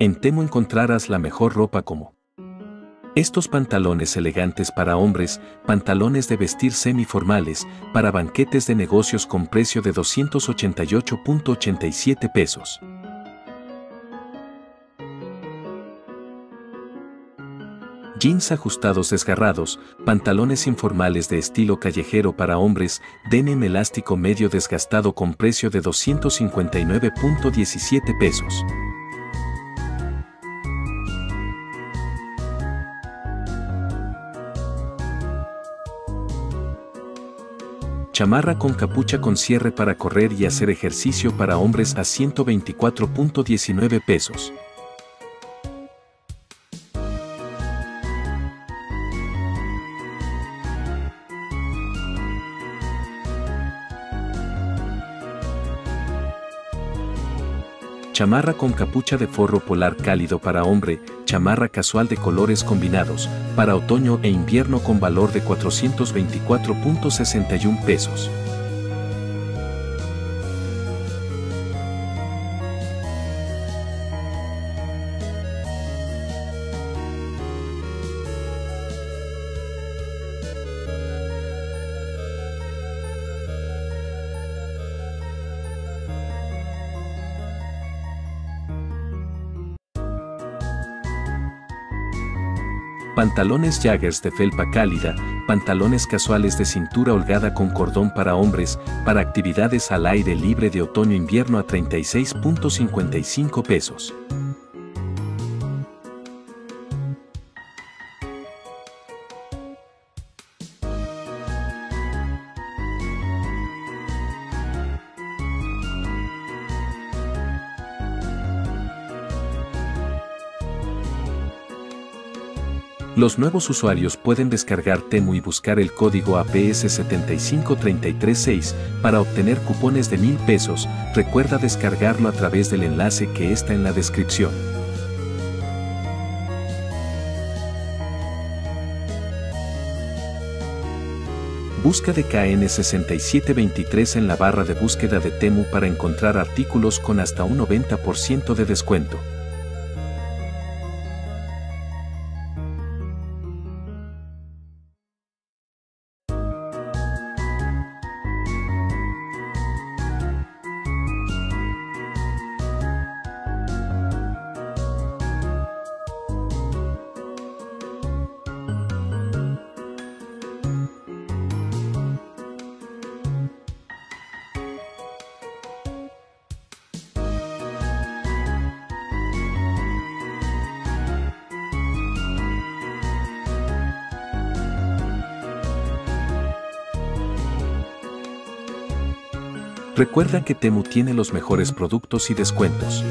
En Temo encontrarás la mejor ropa como estos pantalones elegantes para hombres, pantalones de vestir semiformales, para banquetes de negocios con precio de 288.87 pesos. Jeans ajustados desgarrados, pantalones informales de estilo callejero para hombres, denim elástico medio desgastado con precio de 259.17 pesos. Chamarra con capucha con cierre para correr y hacer ejercicio para hombres a 124.19 pesos. Chamarra con capucha de forro polar cálido para hombre, chamarra casual de colores combinados, para otoño e invierno con valor de 424.61 pesos. Pantalones Jaggers de felpa cálida, pantalones casuales de cintura holgada con cordón para hombres, para actividades al aire libre de otoño-invierno a 36.55 pesos. Los nuevos usuarios pueden descargar Temu y buscar el código APS 75336 para obtener cupones de mil pesos. Recuerda descargarlo a través del enlace que está en la descripción. Busca de KN6723 en la barra de búsqueda de Temu para encontrar artículos con hasta un 90% de descuento. Recuerda que Temu tiene los mejores productos y descuentos.